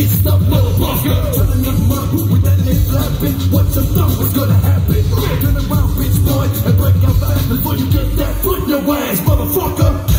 It's the motherfucker. Turning them up with that neck flapping. What you thought was gonna happen? Turn around, bitch boy, and break out fast before you get that foot in your ass, motherfucker.